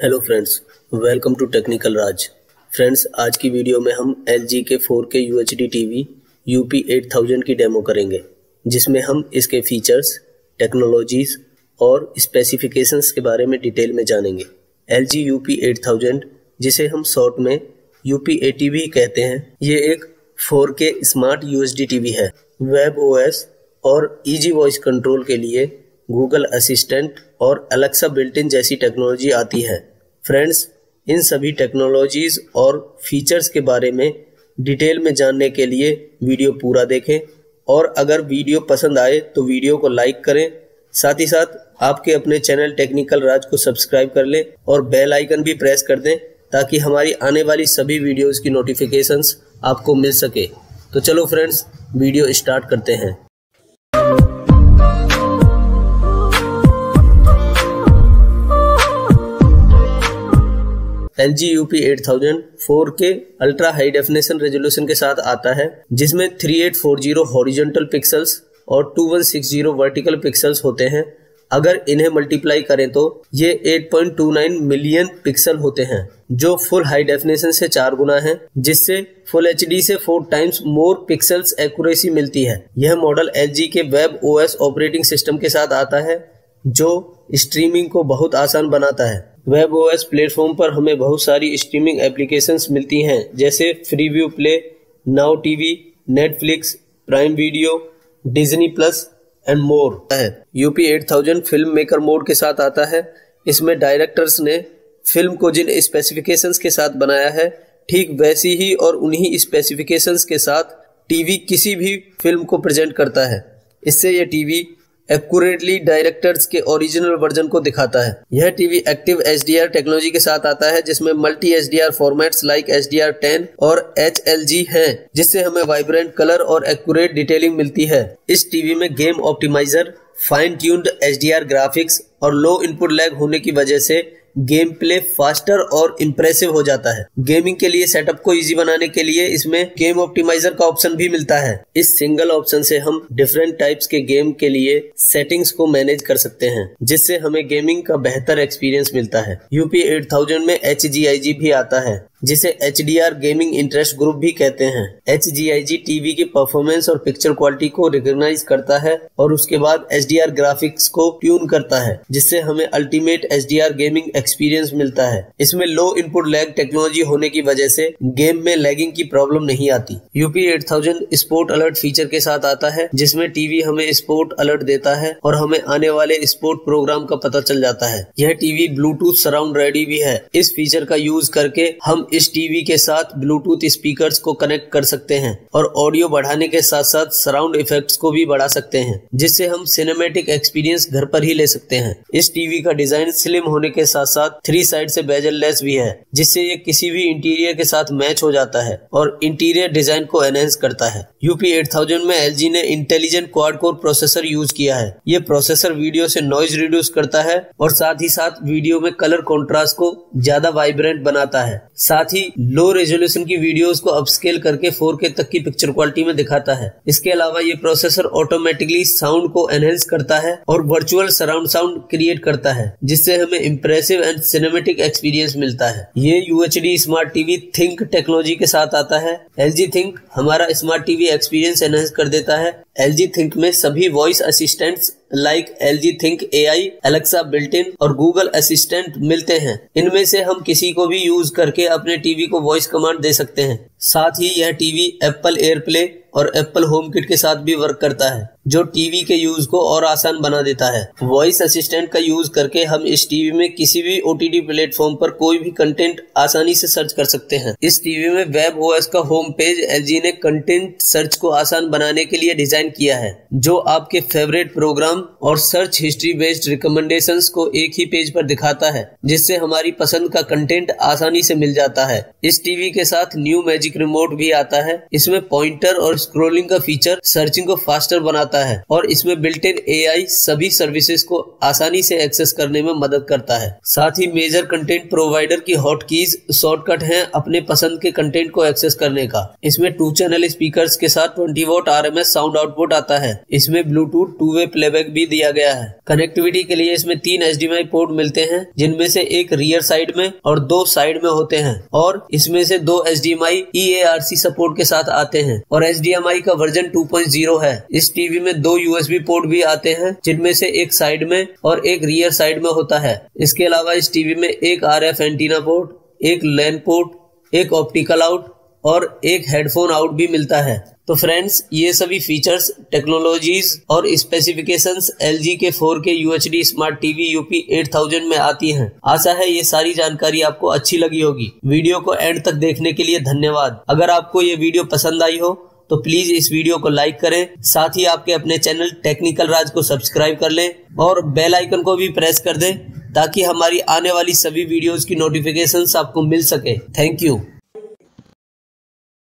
Hello friends welcome to technical Raj friends आज की video में हम एल जी के 4K UHD टीवी UP 8000 की डेमो करेंगे, जिसमें हम इसके फीचर्स टेक्नोलॉजीज़ और स्पेसिफिकेशंस के बारे में डिटेल में जानेंगे। L G U P eight thousand जिसे हम शॉर्ट में यू पी एटी भी कहते हैं, ये एक 4K स्मार्ट यूएसडी टीवी है। वेब ओएस और इजी वॉइस कंट्रोल के लिए गूगल असिस्टेंट और अलेक्सा बिल्टिन जैसी टेक्नोलॉजी आती है। फ्रेंड्स इन सभी टेक्नोलॉजीज़ और फीचर्स के बारे में डिटेल में जानने के लिए वीडियो पूरा देखें। और अगर वीडियो पसंद आए तो वीडियो को लाइक करें। साथ ही साथ, आपके अपने चैनल टेक्निकल राज को सब्सक्राइब कर लें और बेल आइकन भी प्रेस कर दें, ताकि हमारी आने वाली सभी वीडियोस की नोटिफिकेशंस आपको मिल सके। तो चलो फ्रेंड्स वीडियो स्टार्ट करते हैं। L G U P eight thousand four K ultra high definition resolution के साथ आता है, जिसमें three eight four zero horizontal pixels और two one six zero vertical pixels होते हैं। अगर इन्हें मल्टीप्लाई करें तो ये 8.29 मिलियन पिक्सल होते हैं, जो फुल हाई डेफिनेशन से चार गुना है, जिससे फुल एचडी से four times more pixels accuracy मिलती है। यह मॉडल LG के वेब ओएस ऑपरेटिंग सिस्टम के साथ आता है। जो स्ट्रीमिंग को बहुत आसान बनाता है। वेब ओएस प्लेटफॉर्म पर हमें बहुत सारी स्ट्रीमिंग एप्लीकेशंस मिलती हैं, जैसे free view play now TV Netflix Prime Video Disney plus and more है। UP eight thousand film maker mode के साथ आता है। इसमें डायरेक्टर्स ने फ़िल्म को जिन स्पेसिफिकेशंस के साथ बनाया है, ठीक वैसी ही और उन्हीं स्पेसिफिकेशंस के साथ टीवी किसी भी फ़िल्म को प्रेजेंट करता है। इससे यह टीवी एक्यूरेटली डायरेक्टर्स के ओरिजिनल वर्जन को दिखाता है। यह टीवी एक्टिव एचडीआर टेक्नोलॉजी के साथ आता है, जिसमें multi H formats like H D और एच एल जी है, जिससे हमें वाइब्रेंट कलर और एक्यूरेट डिटेलिंग मिलती है। इस टीवी में game optimiser fine tuned H graphics और लो इनपुट लैग होने की वजह से गेम प्ले फास्टर और इम्प्रेसिव हो जाता है। गेमिंग के लिए सेटअप को इजी बनाने के लिए इसमें गेम ऑप्टिमाइजर का ऑप्शन भी मिलता है। इस सिंगल ऑप्शन से हम डिफरेंट टाइप्स के गेम के लिए सेटिंग्स को मैनेज कर सकते हैं, जिससे हमें गेमिंग का बेहतर एक्सपीरियंस मिलता है। यूपी एट थाउज़ेंड में एचजीआईजी भी आता है। जिसे H D R gaming interest group भी कहते हैं। H G I G TV की परफॉर्मेंस और पिक्चर क्वालिटी को रिकॉग्नाइज करता है और उसके बाद एच डी आर ग्राफिक्स को ट्यून करता है, जिससे हमें ultimate H D R gaming experience मिलता है। इसमें लो इनपुट लैग टेक्नोलॉजी होने की वजह से गेम में लैगिंग की प्रॉब्लम नहीं आती। UP eight thousand sport alert feature के साथ आता है, जिसमें टीवी हमें स्पोर्ट अलर्ट देता है और हमें आने वाले स्पोर्ट प्रोग्राम का पता चल जाता है। यह टीवी ब्लूटूथ सराउंड रेडी भी है। इस फीचर का यूज़ करके हम इस टीवी के साथ ब्लूटूथ स्पीकर्स को कनेक्ट कर सकते हैं और ऑडियो बढ़ाने के साथ साथ सराउंड इफेक्ट्स को भी बढ़ा सकते हैं, जिससे हम सिनेमेटिक एक्सपीरियंस घर पर ही ले सकते हैं। इस टीवी का डिज़ाइन स्लिम होने के साथ साथ थ्री साइड से बेजल लेस भी है, जिससे ये किसी भी इंटीरियर के साथ मैच हो जाता है और इंटीरियर डिज़ाइन को एनहेंस करता है। यूपी एट में एलजी ने intelligent quad core processor use किया है। ये प्रोसेसर वीडियो से नॉइज़ रिड्यूस करता है और साथ ही साथ वीडियो में कलर कॉन्ट्रास्ट को ज़्यादा वाइब्रेंट बनाता है। साथ साथ ही लो रेजोल्यूशन की वीडियोस को अपस्केल करके 4K तक की पिक्चर क्वालिटी में दिखाता है। इसके अलावा ये प्रोसेसर ऑटोमेटिकली साउंड को एनहेंस करता है और वर्चुअल सराउंड साउंड क्रिएट करता है, जिससे हमें इम्प्रेसिव एंड सिनेमेटिक एक्सपीरियंस मिलता है। ये UHD smart TV ThinQ technology के साथ आता है। LG थिंक हमारा स्मार्ट टीवी एक्सपीरियंस एनहेंस कर देता है। LG थिंक में सभी voice assistants like L G ThinQ A I Alexa built in और गूगल असिस्टेंट मिलते हैं। इनमें से हम किसी को भी यूज़ करके अपने टीवी को वॉइस कमांड दे सकते हैं। साथ ही यह टीवी एप्पल एयरप्ले और एप्पल होम किट के साथ भी वर्क करता है, जो टीवी के यूज़ को और आसान बना देता है। वॉइस असिस्टेंट का यूज़ करके हम इस टीवी में किसी भी ओटीटी प्लेटफॉर्म पर कोई भी कंटेंट आसानी से सर्च कर सकते हैं। इस टीवी में वेब ओएस का होम पेज एल ने कंटेंट सर्च को आसान बनाने के लिए डिज़ाइन किया है, जो आपके फेवरेट प्रोग्राम और सर्च हिस्ट्री बेस्ड रिकमेंडेशन को एक ही पेज पर दिखाता है, जिससे हमारी पसंद का कंटेंट आसानी से मिल जाता है। इस टीवी के साथ न्यू मैजिक मैजिक रिमोट भी आता है। इसमें पॉइंटर और स्क्रोलिंग का फीचर सर्चिंग को फास्टर बनाता है और इसमें बिल्ट इन एआई सभी सर्विसेज़ को आसानी से एक्सेस करने में मदद करता है। साथ ही मेजर कंटेंट प्रोवाइडर की हॉट कीज शॉर्टकट है अपने पसंद के कंटेंट को एक्सेस करने का। इसमें टू चैनल स्पीकर के साथ twenty watt R sound output आता है। इसमें ब्लूटूथ टू वे प्लेबैक भी दिया गया है। कनेक्टिविटी के लिए इसमें तीन एच पोर्ट मिलते हैं, जिनमें से एक रियर साइड में और दो साइड में होते हैं और इसमें से दो एच डी सी सपोर्ट के साथ आते हैं और एच का वर्जन 2.0 है। इस टीवी में दो यूएसबी पोर्ट भी आते हैं, जिनमें से एक साइड में और एक रियर साइड में होता है। इसके अलावा इस टीवी में एक आर एफ़ एंटीना पोर्ट एक लैन पोर्ट एक ऑप्टिकल आउट और एक हेडफोन आउट भी मिलता है। तो फ्रेंड्स ये सभी फीचर्स टेक्नोलॉजीज़ और स्पेसिफिकेशंस LG के 4K UHD smart TV UP 8000 में आती हैं। आशा है ये सारी जानकारी आपको अच्छी लगी होगी। वीडियो को एंड तक देखने के लिए धन्यवाद। अगर आपको ये वीडियो पसंद आई हो तो प्लीज़ इस वीडियो को लाइक करें। साथ ही आपके अपने चैनल टेक्निकल राज को सब्सक्राइब कर लें और बेल आइकन को भी प्रेस कर दें ताकि हमारी आने वाली सभी वीडियोस की नोटिफिकेशंस आपको मिल सके। Thank you